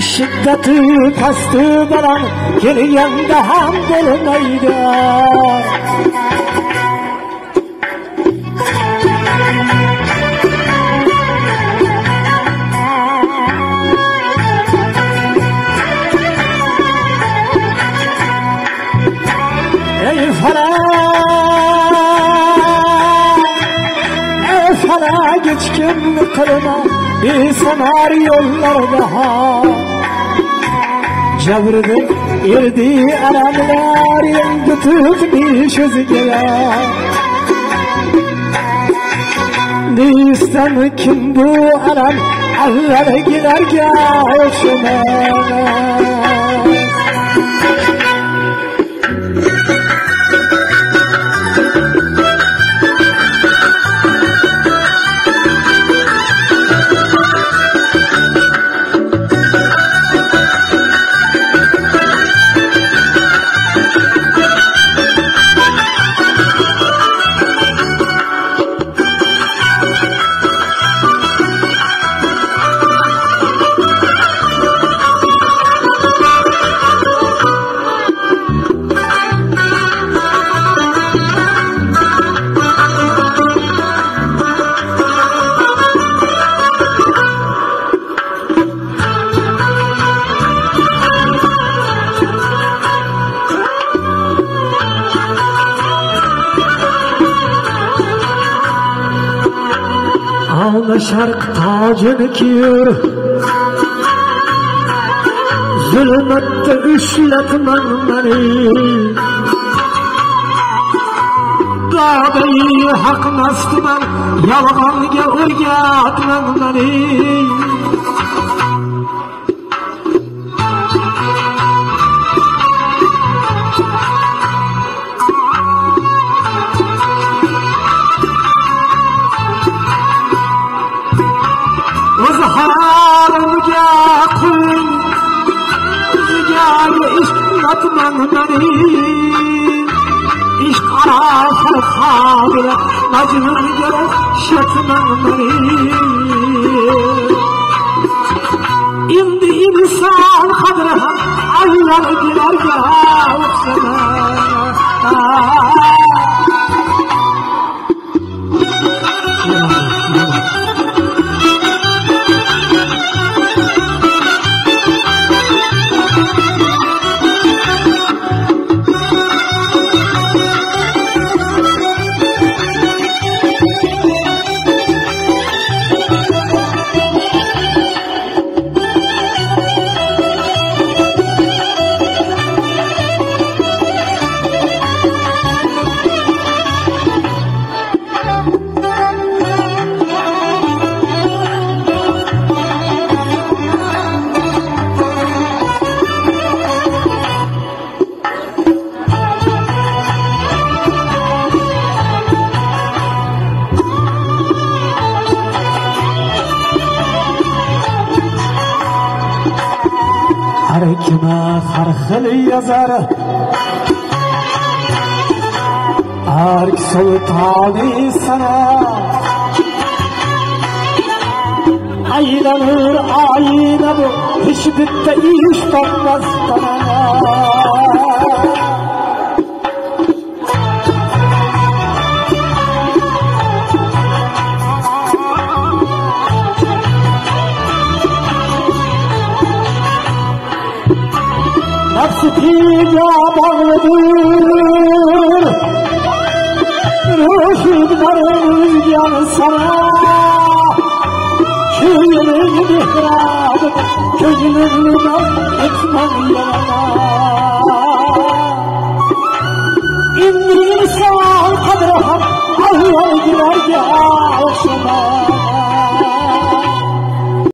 Şiddeti pastı baran Geliyende ham bo'lmaydi Ey felak Ey felak hiç kim kılma Bir senar yollarda ha Cevride erdi aramlar Endi tutmuş özgeye Nistan kim bu aram Avvel giderge hoşuma Ağla şark tacını kiyor Zulmette üşletmen beni Kabe'yi hak nastıman Yalğanga örgetmen beni işlatman beni İşk arasını kabile Mecnun gerek şetmen beni İndi insan kadri Aylar giderge Har kime har xil yazar Har sultani sana. Aylanır ayna bu Hiç bitti iş tapmaz Pica bağlıdır. Ruhumların yanı sana. Köyünün mihrabı Köyünün etmem yana